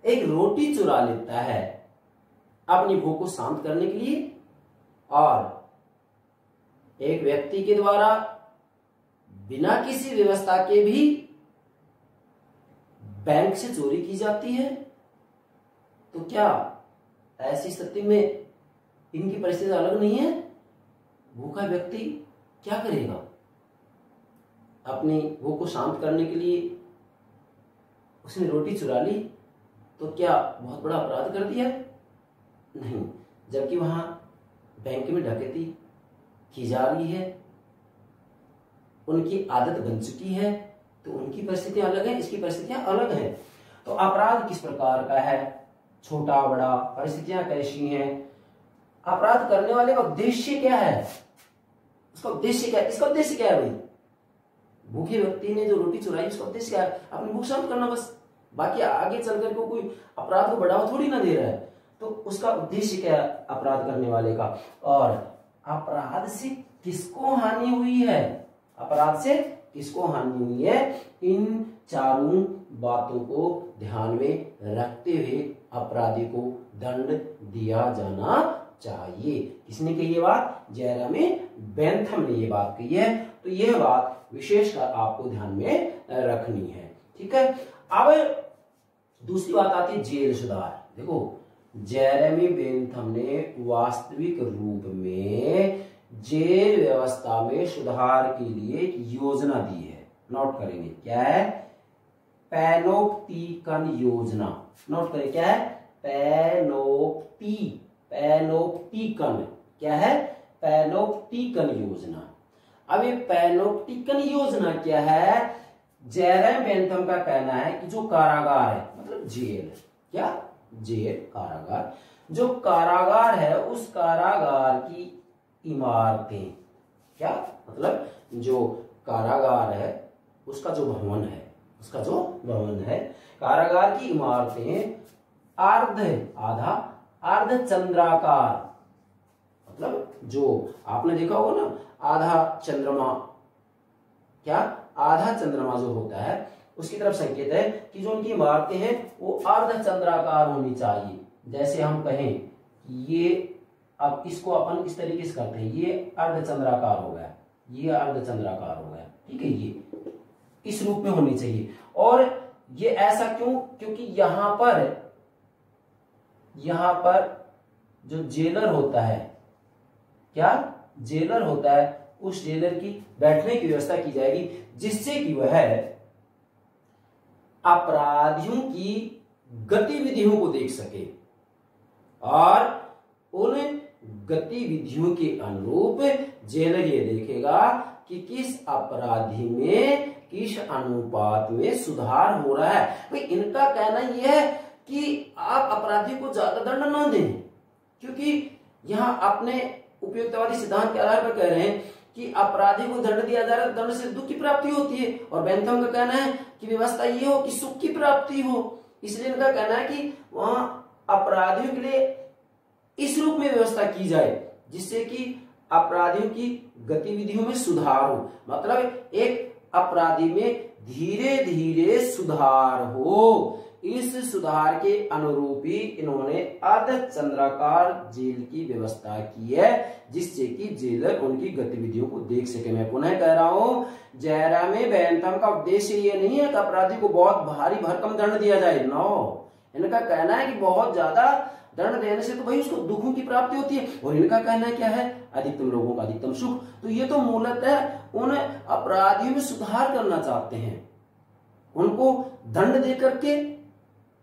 एक रोटी चुरा लेता है अपनी भूख को शांत करने के लिए और एक व्यक्ति के द्वारा बिना किसी व्यवस्था के भी बैंक से चोरी की जाती है तो क्या ऐसी स्थिति में इनकी परिस्थिति अलग नहीं है? भूखा व्यक्ति क्या करेगा? अपनी भूख को शांत करने के लिए उसने रोटी चुरा ली तो क्या बहुत बड़ा अपराध कर दिया? नहीं, जबकि वहाँ बैंक में डकैती की जा रही है। उनकी आदत बन चुकी है तो उनकी परिस्थितियाँ अलग है, इसकी परिस्थितियाँ अलग है। तो अपराध किस प्रकार का है? छोटा, बड़ा, परिस्थितियाँ कैसी हैं? अपराध करने वाले का उद्देश्य क्या है? उसका उद्देश्य क्या है इसका उद्देश्य क्या है भाई? भूखे व्यक्ति ने जो रोटी चुराई, उसका उद्देश्य क्या है अपनी भूख शांत करना बस। बाकी आगे चल करके कोई अपराध को बढ़ावा थोड़ी ना दे रहा है। तो उसका उद्देश्य क्या है अपराध करने वाले का? और अपराध से किसको हानि हुई है? अपराध से किसको हानि हुई है? इन चारों बातों को ध्यान में रखते हुए अपराधी को दंड दिया जाना चाहिए। किसने कही ये बात? जयराम बेंथम ने ये बात कही है। तो यह बात विशेषकर आपको ध्यान में रखनी है। ठीक है? अब दूसरी बात आती है जेल सुधार। देखो, जेरेमी बेंथम ने वास्तविक रूप में जेल व्यवस्था में सुधार के लिए एक योजना दी है। नोट करेंगे, क्या है? पैनोप्टिकन योजना। नोट करें, क्या है? पैनोप्टी, पैनोप्टिकन। क्या है? पैनोप्टिकन योजना। अब ये पैनोप्टिकन योजना क्या है? जयराम बेंथम का कहना है कि जो कारागार है मतलब जेल क्या? जेल, कारागार। जो कारागार है, उस कारागार की इमारतें, क्या? मतलब जो कारागार है, उसका जो भवन है, उसका जो भवन है, कारागार की इमारतें अर्ध आधा अर्ध चंद्राकार मतलब जो आपने देखा होगा ना, आधा चंद्रमा, क्या? आधा चंद्रमा जो होता है, उसकी तरफ़ संकेत है कि जो उनकी इमारतें हैं, वो अर्ध चंद्राकार होनी चाहिए। जैसे हम कहें ये अब इसको अपन इस तरीके से करते हैं, ये अर्ध चंद्राकार हो गया, ये अर्ध चंद्राकार हो गया, ठीक है ये? इस रूप में होनी चाहिए। और ये ऐसा क्यों? क्योंकि यहाँ पर यहाँ पर जो जेलर होता है क्या जेलर होता है? उस जेलर की बैठने की व्यवस्था की जाएगी, जिससे कि वह अपराधियों की गतिविधियों को देख सके। और उन गतिविधियों के अनुरूप जेलर ये देखेगा कि किस अपराधी में, किस अनुपात में सुधार हो रहा है। भाई, इनका कहना यह है कि आप अपराधी को ज़्यादा दंड ना दें, क्योंकि यहाँ अपने उपयुक्तवादी सिद्धांत के आधार पर कह रहे हैं कि अपराधी को दंड दिया जा रहा है, दंड से दुख की प्राप्ति होती है। और बैंथम का कहना है कि व्यवस्था ये हो कि सुख की प्राप्ति हो। इसलिए इनका कहना है कि वहाँ अपराधियों के लिए इस रूप में व्यवस्था की जाए, जिससे कि अपराधियों की गतिविधियों में सुधार हो। मतलब एक अपराधी में धीरे धीरे सुधार हो। इस सुधार के अनुरूप ही इन्होंने अर्ध चंद्राकार जेल की व्यवस्था की है, जिससे कि जेलर उनकी गतिविधियों को देख सके। मैं पुनः कह रहा हूँ, जयराम बैंथम का उद्देश्य ये नहीं है कि अपराधी को बहुत भारी भरकम दंड दिया जाए। नो इनका कहना है कि बहुत ज़्यादा दंड देने से तो भाई उसको दुखों की प्राप्ति होती है। और इनका कहना क्या है? अधिकतम लोगों का अधिकतम सुख। तो ये तो मूलतः उन अपराधियों में सुधार करना चाहते हैं। उनको दंड दे करके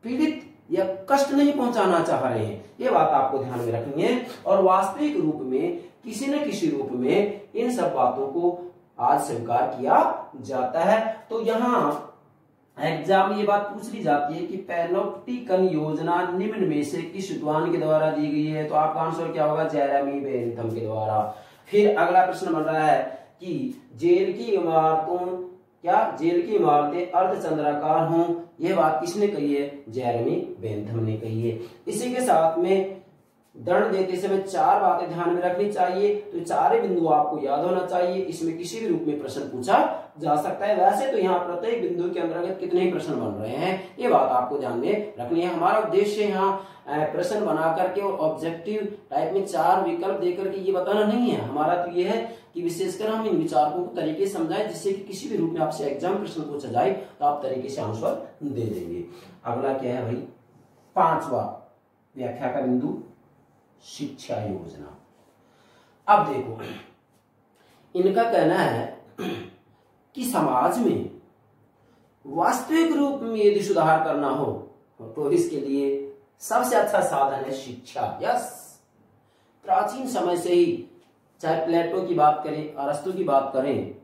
पीड़ित या कष्ट नहीं पहुंचाना चाह रहे हैं। ये बात आपको ध्यान में रखनी है। और वास्तविक रूप में, किसी न किसी रूप में इन सब बातों को आज स्वीकार किया जाता है। तो यहाँ एग्ज़ाम ये बात पूछ ली जाती है कि पैनोप्टिकन योजना निम्न में से किस विद्वान के द्वारा दी गई है? तो आपका आंसर क्या होगा? जयरामी बेंथम के द्वारा। फिर अगला प्रश्न बन रहा है कि जेल की इमारतों क्या जेल की इमारतें अर्धचंद्राकार हों? यह बात किसने कही है? जैरमी बेंथम ने कही है। इसी के साथ में दंड देते समय चार बातें ध्यान में रखनी चाहिए। तो चारे बिंदु आपको याद होना चाहिए। इसमें किसी भी रूप में प्रश्न पूछा जा सकता है। वैसे तो यहाँ प्रत्येक बिंदु के अंतर्गत कितने ही प्रश्न बन रहे हैं, ये बात आपको ध्यान में रखनी है। हमारा उद्देश्य यहाँ प्रश्न बना करके और ऑब्जेक्टिव टाइप में चार विकल्प देकर के ये बताना नहीं है। हमारा तो ये है कि विशेषकर हम इन विचारकों को तरीके से समझाएँ, जिससे कि किसी भी रूप में आपसे एग्ज़ाम प्रश्न पूछा जाए तो आप तरीके से आंसर दे देंगे। अगला क्या है भाई? पांचवा व्याख्या का बिंदु, शिक्षा योजना। अब देखो, इनका कहना है कि समाज में वास्तविक रूप में यदि सुधार करना हो तो इसके लिए सबसे अच्छा साधन है शिक्षा। यस। प्राचीन समय से ही चाहे प्लेटो की बात करें, अरस्तु की बात करें,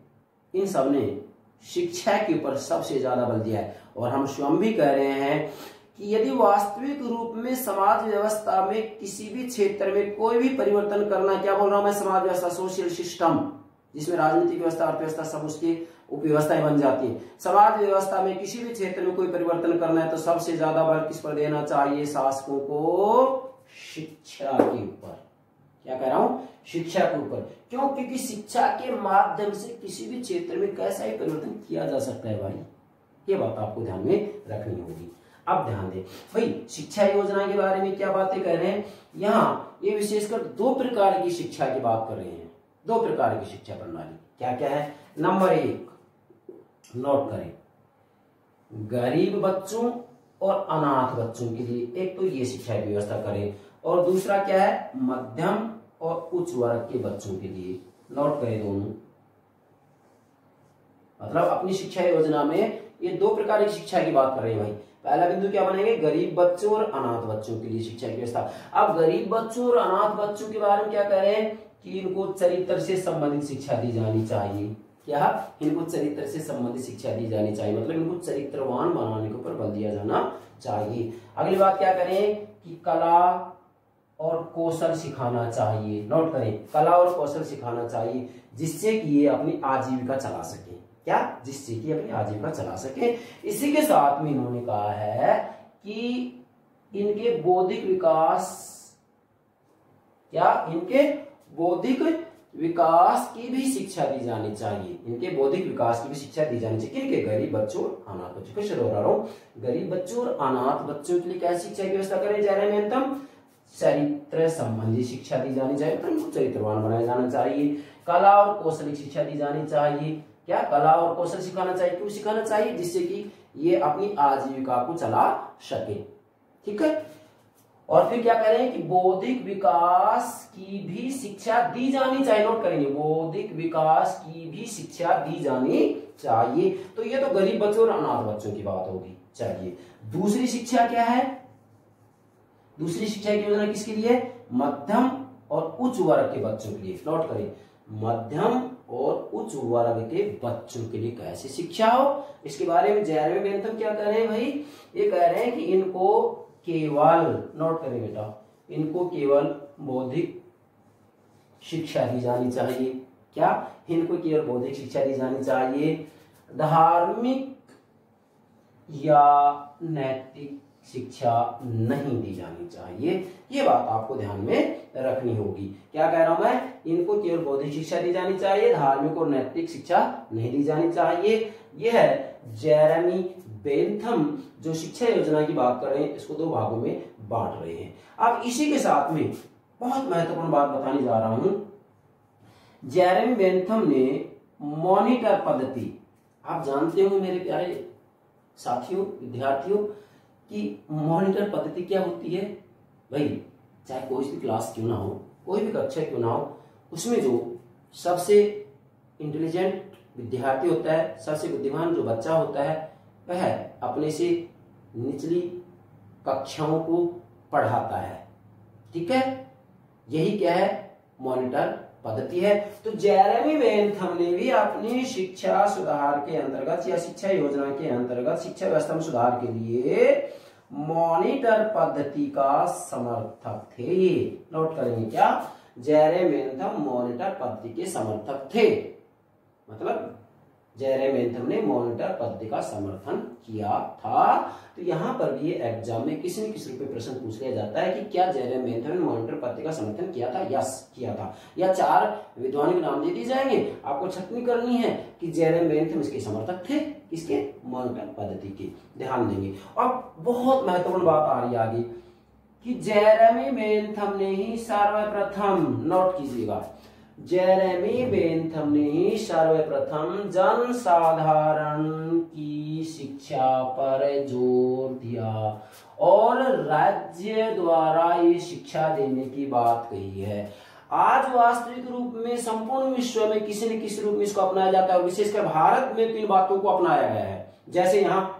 इन सबने शिक्षा के ऊपर सबसे ज़्यादा बल दिया है। और हम स्वयं भी कह रहे हैं कि यदि वास्तविक रूप में समाज व्यवस्था में किसी भी क्षेत्र में कोई भी परिवर्तन करना, क्या बोल रहा हूँ मैं, समाज व्यवस्था सोशल सिस्टम जिसमें राजनीतिक व्यवस्था, अर्थव्यवस्था, सब उसकी उपव्यवस्थाएँ बन जाती है। समाज व्यवस्था में किसी भी क्षेत्र में कोई परिवर्तन करना है तो सबसे ज़्यादा बल किस पर देना चाहिए? शासकों को शिक्षा के ऊपर। क्या कह रहा हूँ? शिक्षा के ऊपर। क्यों? क्योंकि शिक्षा के माध्यम से किसी भी क्षेत्र में कैसा ही परिवर्तन किया जा सकता है भाई? ये बात आपको ध्यान में रखनी होगी। अब ध्यान दें, भाई, शिक्षा योजना के बारे में क्या बातें कह रहे हैं? यहाँ ये विशेषकर दो प्रकार की शिक्षा की बात कर रहे हैं। दो प्रकार की शिक्षा प्रणाली। क्या क्या है? नंबर एक, नोट करें। गरीब बच्चों और अनाथ बच्चों के लिए एक तो ये शिक्षा व्यवस्था करें। और दूसरा क्या है? मध्यम और उच्च वर्ग के बच्चों के लिए नोट करें दोनों। मतलब अपनी शिक्षा योजना में ये दो प्रकार की शिक्षा की बात कर रहे हैं भाई। पहला बिंदु क्या बनेंगे गरीब बच्चों और अनाथ बच्चों के लिए शिक्षा की व्यवस्था। अब गरीब बच्चों और अनाथ बच्चों के बारे में क्या कह रहे हैं? कि इनको चरित्र से संबंधित शिक्षा दी जानी चाहिए। क्या? इनको चरित्र से संबंधित शिक्षा दी जानी चाहिए। मतलब इनको चरित्रवान बनाने के ऊपर बल दिया जाना चाहिए। अगली बात क्या करें? कि कला और कौशल सिखाना चाहिए। नोट करें, कला और कौशल सिखाना चाहिए, जिससे कि ये अपनी आजीविका चला सके। क्या? जिससे कि अपनी आजीविका चला सके। इसी के साथ में इन्होंने कहा है कि इनके बौद्धिक विकास, क्या? इनके बौद्धिक विकास की भी शिक्षा दी जानी चाहिए। इनके बौद्धिक विकास की भी शिक्षा दी जानी चाहिए। किनके गरीब बच्चों अनाथ बच्चों फिर रहा गरीब बच्चों और अनाथ बच्चों के लिए क्या शिक्षा की व्यवस्था करें जा रहे हैं? हम चरित्र संबंधी शिक्षा दी जानी चाहिए। तो इनको चरित्रवान बनाया जाना चाहिए। कला और कौशलिक शिक्षा दी जानी चाहिए। क्या कला और कौशल सिखाना चाहिए? क्यों सिखाना चाहिए? जिससे कि ये अपनी आजीविका को चला सके। ठीक है? और फिर क्या करें कि बौद्धिक विकास की भी शिक्षा दी जानी चाहिए। नोट करेंगे, बौद्धिक विकास की भी शिक्षा दी जानी चाहिए। तो ये तो गरीब बच्चों और अनाथ बच्चों की बात होगी। चलिए, दूसरी शिक्षा क्या है? दूसरी शिक्षा की योजना किसके लिए? मध्यम और उच्च वर्ग के बच्चों के लिए। नोट करें। मध्यम और उच्च वर्ग के बच्चों के लिए कैसे शिक्षा हो? इसके बारे में जैरवी बेंथम क्या कह रहे हैं भाई? ये कह रहे हैं कि इनको केवल नोट करें बेटा, इनको केवल बौद्धिक शिक्षा दी जानी चाहिए। क्या? इनको केवल बौद्धिक शिक्षा दी जानी चाहिए। धार्मिक या नैतिक शिक्षा नहीं दी जानी चाहिए। ये बात आपको ध्यान में रखनी होगी। क्या कह रहा हूँ मैं? इनको केवल बौद्धिक शिक्षा दी जानी चाहिए, धार्मिक और नैतिक शिक्षा नहीं दी जानी चाहिए। यह है जेरेमी बेंथम जो शिक्षा योजना की बात कर रहे हैं, इसको दो भागों में बांट रहे हैं। अब इसी के साथ में बहुत महत्वपूर्ण बात बताने जा रहा हूँ। जेरेमी बेंथम ने मॉनिटर पद्धति, आप जानते हो मेरे प्यारे साथियों, विद्यार्थियों कि मॉनिटर पद्धति क्या होती है? भाई, चाहे कोई भी क्लास क्यों ना हो, कोई भी कक्षा क्यों ना हो, उसमें जो सबसे इंटेलिजेंट विद्यार्थी होता है, सबसे बुद्धिमान जो बच्चा होता है, वह अपने से निचली कक्षाओं को पढ़ाता है। ठीक है? यही क्या है? मॉनिटर पद्धति है। तो जेरेमी वेंथम ने भी अपनी शिक्षा सुधार के अंतर्गत या शिक्षा योजना के अंतर्गत शिक्षा व्यवस्था में सुधार के लिए मॉनिटर पद्धति का समर्थक थे। ये नोट करेंगे क्या? जेरेमी वेंथम मॉनिटर पद्धति के समर्थक थे। मतलब जयरेमेंथम ने मॉनिटर पद्धति का समर्थन किया था। तो यहाँ पर भी एग्ज़ाम में किसी न किसी रूप में प्रश्न पूछ लिया जाता है कि क्या जयरेमेंथम ने मॉनिटर पद्धति का समर्थन किया था? यस किया था। या चार विद्वानों के नाम दे दिए जाएँगे। आपको छटनी करनी है कि जयरेमेंथम इसके समर्थक थे किसके मॉनिटर पद्धति के ध्यान देंगे। और बहुत महत्वपूर्ण बात आ रही आगे कि जेरेमी बेंथम ने ही सर्वप्रथम नोट कीजिएगा। जेरेमी बेंथम ने सर्वप्रथम जन साधारण की शिक्षा पर ज़ोर दिया और राज्य द्वारा ये शिक्षा देने की बात कही है। आज वास्तविक रूप में, संपूर्ण विश्व में किसी न किसी रूप में इसको अपनाया जाता है विशेषकर भारत में तो इन बातों को अपनाया गया है। जैसे यहाँ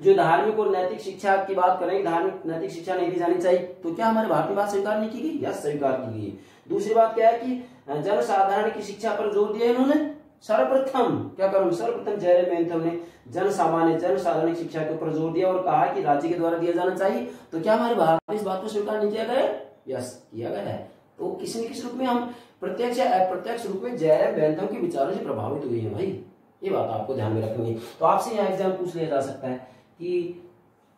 जो धार्मिक और नैतिक शिक्षा की बात करें धार्मिक नैतिक शिक्षा नहीं दी जानी चाहिए तो क्या हमारे भारतीय बात स्वीकार नहीं की गई? या स्वीकार की गई दूसरी बात क्या है कि जन साधारण की शिक्षा पर ज़ोर दिया इन्होंने? सर्वप्रथम, क्या करूँ? सर्वप्रथम जयरे मेहतम ने जन सामान्य जन साधारण शिक्षा के ऊपर ज़ोर दिया और कहा कि राज्य के द्वारा दिया जाना चाहिए। तो क्या हमारे भारत में इस बात को स्वीकार नहीं किया गया? यस किया गया है। तो किसी न किसी रूप में हम प्रत्यक्ष या अप्रत्यक्ष रूप में जय बेंथम के विचारों से प्रभावित हुए हैं भाई? ये बात आपको ध्यान में रखनी है। तो आपसे यहाँ एग्ज़ाम पूछ लिया जा सकता है कि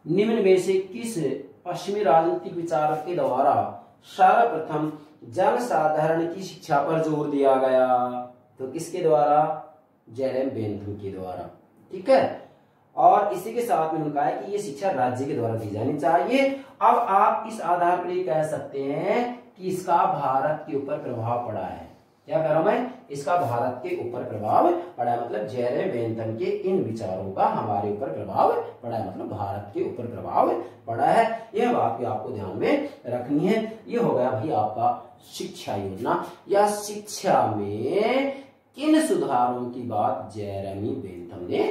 निम्न में से किस पश्चिमी राजनीतिक विचारक के द्वारा सर्वप्रथम जन साधारण की शिक्षा पर ज़ोर दिया गया। तो किसके द्वारा? जयरेम बेंथम के द्वारा। ठीक है? और इसी के साथ में उनका है कि ये शिक्षा राज्य के द्वारा दी जानी चाहिए। अब आप इस आधार पर ये कह सकते हैं कि इसका भारत के ऊपर प्रभाव पड़ा है। क्या कर रहा हूँ मैं? इसका भारत के ऊपर प्रभाव पड़ा है मतलब जयरे बेंथम के इन विचारों का हमारे ऊपर प्रभाव पड़ा है मतलब भारत के ऊपर प्रभाव पड़ा है। यह बात भी आपको ध्यान में रखनी है। ये हो गया भाई आपका शिक्षा योजना। या शिक्षा में किन सुधारों की बात जयरमी बेंथम ने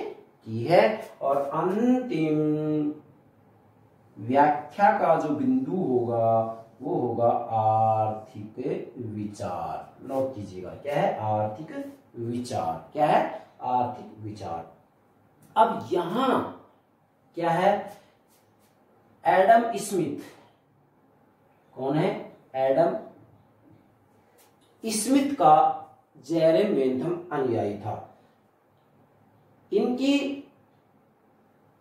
की है? और अंतिम व्याख्या का जो बिंदु होगा वो होगा आर्थिक विचार। नोट कीजिएगा, क्या है? आर्थिक विचार। क्या है? आर्थिक विचार। अब यहाँ क्या है? Adam Smith. कौन है? एडम स्मिथ का जेरेम बेंथम अनुयायी था। इनकी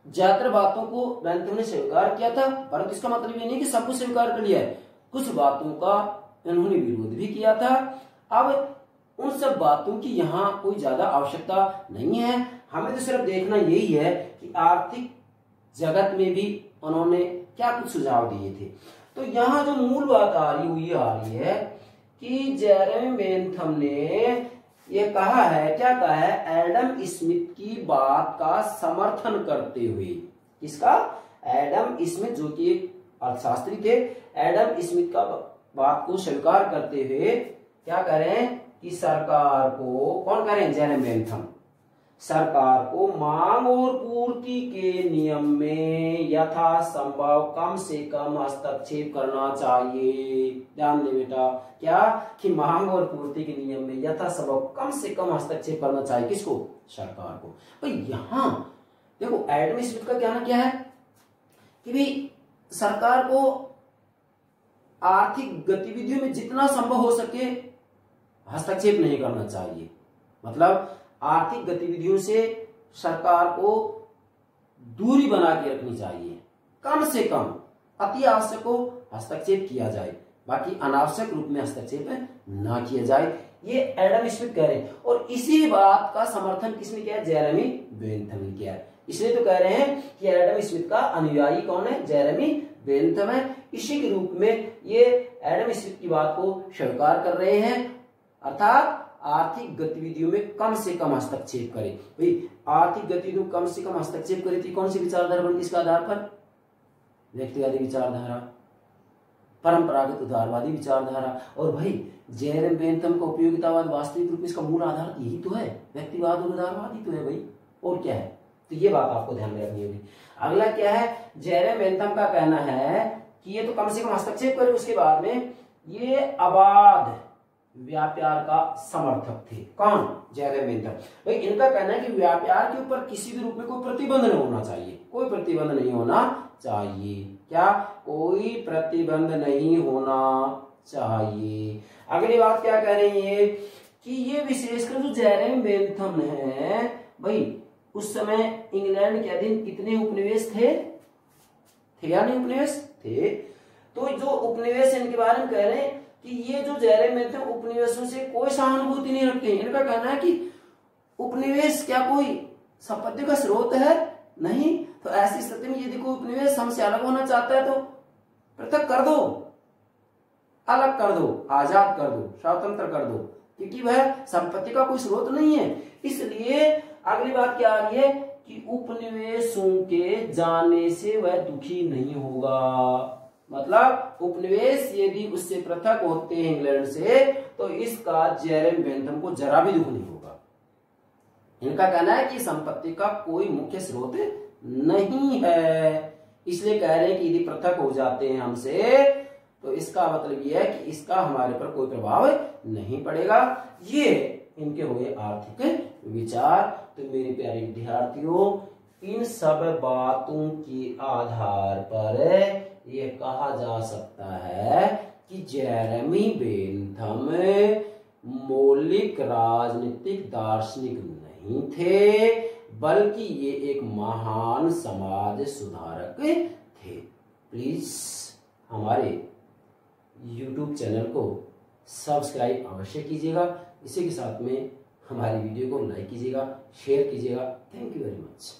ज़्यादातर बातों को बेंथम ने स्वीकार किया था, परंतु इसका मतलब ये नहीं कि सब कुछ स्वीकार कर लिया है। कुछ बातों का इन्होंने विरोध भी किया था। अब उन सब बातों की यहाँ कोई ज़्यादा आवश्यकता नहीं है। हमें तो सिर्फ़ देखना यही है कि आर्थिक जगत में भी उन्होंने क्या कुछ सुझाव दिए थे। तो यहाँ जो मूल बात आ रही हुई आ रही है कि जेरेमी बेंथम ने ये कहा है, क्या कहा है? एडम स्मिथ की बात का समर्थन करते हुए। किसका? एडम स्मिथ, जो कि अर्थशास्त्री थे। एडम स्मिथ का बात को स्वीकार करते हुए क्या करें कि सरकार को कौन करें? जेरेमी बेंथम सरकार को मांग और पूर्ति के नियम में यथा संभव कम से कम हस्तक्षेप करना चाहिए। ध्यान दे बेटा, क्या कि मांग और पूर्ति के नियम में यथा संभव कम से कम हस्तक्षेप करना चाहिए किसको? सरकार को। भाई, यहाँ देखो, एडम स्मिथ का कहना क्या है कि भाई सरकार को आर्थिक गतिविधियों में जितना संभव हो सके हस्तक्षेप नहीं करना चाहिए। मतलब आर्थिक गतिविधियों से सरकार को दूरी बना के रखनी चाहिए। कम से कम अति आवश्यक हो हस्तक्षेप किया जाए। बाकी अनावश्यक रूप में हस्तक्षेप ना किया जाए। ये एडम स्मिथ कह रहे हैं। और इसी बात का समर्थन किसने किया जेरेमी बेंथम ने किया इसलिए तो कह रहे हैं कि एडम स्मिथ का अनुयायी कौन है? जेरेमी बेंथम है। इसी के रूप में ये एडम स्मिथ की बात को स्वीकार कर रहे हैं। अर्थात आर्थिक गतिविधियों में कम से कम हस्तक्षेप करे। भाई आर्थिक गतिविधियों कम से कम हस्तक्षेप करे थी कौन सी विचारधारा बनती इसके आधार पर? व्यक्तिवादी विचारधारा, परंपरागत उदारवादी विचारधारा। और भाई, जैरम बेंतम का उपयोगितावाद वास्तविक रूप में इसका मूल आधार यही तो है। व्यक्तिवाद और उदारवादी तो है भाई। और क्या है? तो ये बात आपको ध्यान में रखनी होगी। अगला क्या है? जैरम बेंतम का कहना है कि ये तो कम से कम हस्तक्षेप करे, उसके बाद में ये अबाध व्यापार का समर्थक थे। कौन? जयदेव मेहता भाई, इनका कहना है कि व्यापार के ऊपर किसी भी रूप में कोई प्रतिबंध नहीं होना चाहिए। कोई प्रतिबंध नहीं होना चाहिए। क्या? कोई प्रतिबंध नहीं होना चाहिए। अगली बात क्या कह रही है? कि ये विशेषकर जो जैरेम बेंथम है, भाई उस समय इंग्लैंड के अधीन कितने उपनिवेश थे? थे या नहीं उपनिवेश? थे। तो जो उपनिवेश इनके बारे में कह रहे हैं कि ये जो जहरे में थे, उपनिवेशों से कोई सहानुभूति नहीं रखते। इनका कहना है कि उपनिवेश क्या कोई संपत्ति का स्रोत है? नहीं। तो ऐसी स्थिति में यदि कोई उपनिवेश हमसे अलग होना चाहता है तो पृथक कर दो। अलग कर दो, आज़ाद कर दो, स्वतंत्र कर दो। क्योंकि वह संपत्ति का कोई स्रोत नहीं है। इसलिए अगली बात क्या आ रही है कि उपनिवेशों के जाने से वह दुखी नहीं होगा। मतलब उपनिवेश यदि उससे पृथक होते हैं इंग्लैंड से तो इसका जेरेम बेंथम को जरा भी दुख नहीं होगा। इनका कहना है कि संपत्ति का कोई मुख्य स्रोत नहीं है। इसलिए कह रहे हैं कि यदि पृथक हो जाते हैं हमसे तो इसका मतलब यह है कि इसका हमारे पर कोई प्रभाव नहीं पड़ेगा। ये इनके हुए आर्थिक विचार। तो मेरे प्यारे विद्यार्थियों, इन सब बातों के आधार पर ये कहा जा सकता है कि जेरेमी बेंथम मौलिक राजनीतिक दार्शनिक नहीं थे, बल्कि ये एक महान समाज सुधारक थे। प्लीज़ हमारे YouTube चैनल को सब्सक्राइब अवश्य कीजिएगा। इसी के साथ में हमारी वीडियो को लाइक कीजिएगा शेयर कीजिएगा। Thank you very much